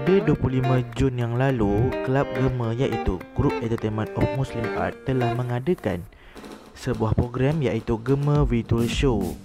Pada 25 Jun yang lalu, Kelab Gema iaitu Group Entertainment of Muslim Art telah mengadakan sebuah program iaitu Gema Virtual Show.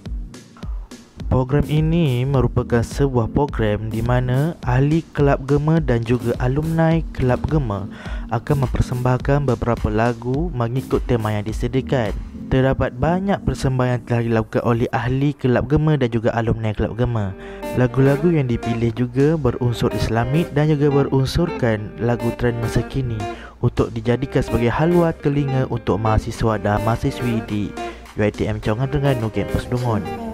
Program ini merupakan sebuah program di mana ahli Kelab Gema dan juga alumni Kelab Gema akan mempersembahkan beberapa lagu mengikut tema yang disediakan. Terdapat banyak persembahan yang telah dilakukan oleh ahli kelab gema dan juga alumni kelab gema. Lagu-lagu yang dipilih juga berunsur islamik dan juga berunsurkan lagu trend masa kini untuk dijadikan sebagai haluan telinga untuk mahasiswa dan mahasiswi di UiTM Cawangan Terengganu Kampus Dungon.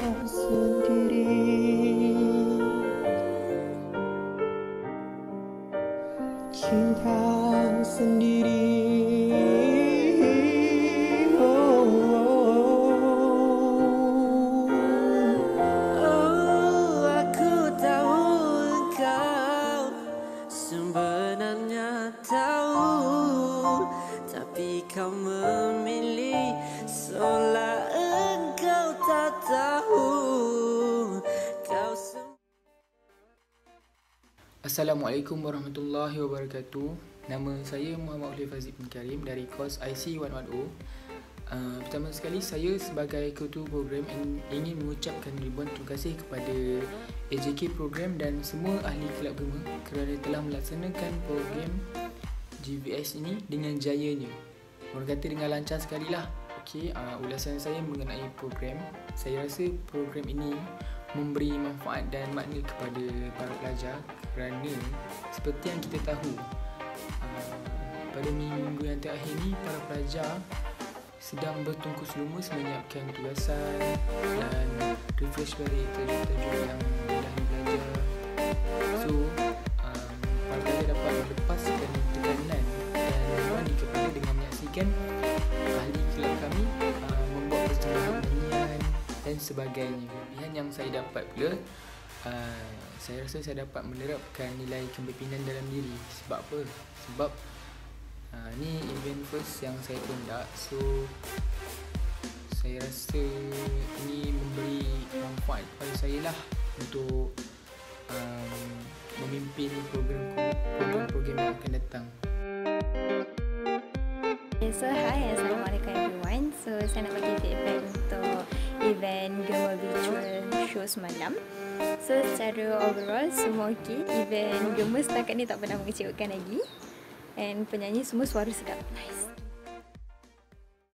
Assalamualaikum warahmatullahi wabarakatuh. Nama saya Muhammad Ulif Aziz bin Karim dari kos IC 110 uh, Pertama sekali saya sebagai ketua program ingin mengucapkan ribuan terima kasih kepada AJK program dan semua ahli kelab gema kerana telah melaksanakan program GVS ini dengan jayanya. Orang kata dengan lancar sekali lah Okay, uh, ulasan saya mengenai program. Saya rasa program ini memberi manfaat dan makna kepada para pelajar kerana seperti yang kita tahu uh, pada minggu yang terakhir ni para pelajar sedang bertungkus lumus menyiapkan tugasan dan refresh balik tajuk-tajuk yang dah belajar so um, para pelajar dapat melepaskan tekanan dan berbanding kepada dengan menyaksikan ahli kelab kami uh, membuat nyanyian dan sebagainya. Yang saya dapat pula uh, saya rasa saya dapat menerapkan nilai kepimpinan dalam diri. Sebab apa? Sebab uh, ni event first yang saya conduct so saya rasa ini memberi manfaat kepada saya lah untuk um, memimpin program-program yang akan datang. So hi, Assalamualaikum everyone. So saya nak bagi feedback untuk event Gema Virtual Show semalam So secara overall semua okey Event Gema setakat ni tak pernah mengecewakan lagi And penyanyi semua suara sedap. Nice